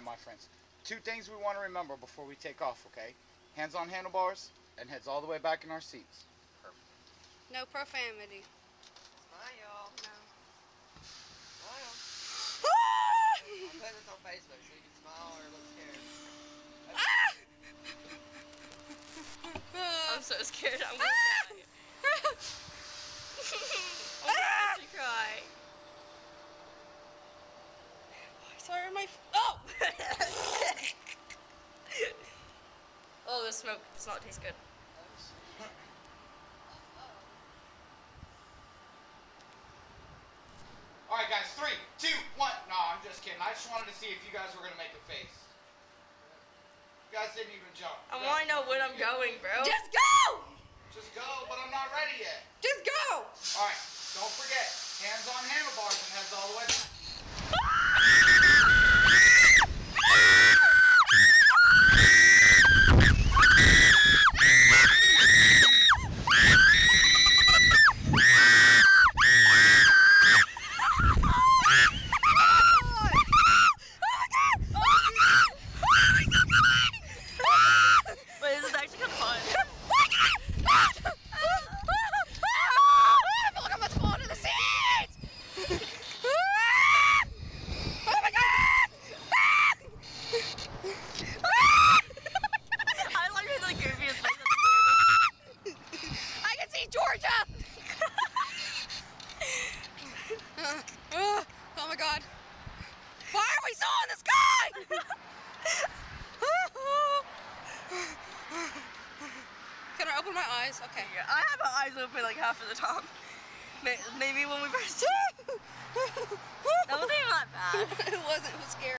right, my friends. Two things we want to remember before we take off, okay? Hands on handlebars and heads all the way back in our seats. Perfect. No profanity. Smile. No. Smile. Ah! I'm putting this on Facebook so you can smile or look scared. Ah! I'm so scared. I'm gonna. Ah! I'm going to cry. Sorry, my. F- oh! Oh, the smoke does not taste good. All right, guys. Three, two, one. No, I'm just kidding. I just wanted to see if you guys were gonna make a face. You guys didn't even jump. I want to know when I'm going, bro. Just go! Just go, but I'm not ready yet. Just go! All right. Don't forget, hands on handlebars and heads all the way back. Wait, this is actually kind of fun. Look how much fall into the seats! oh my god! I like his like goofiest face. I can see Georgia! Uh, oh my god. Why are we so in the sky? Can I open my eyes? Okay. Yeah, I have my eyes open like half of the time. Maybe when we first. that wasn't even that bad. it wasn't. It was scary.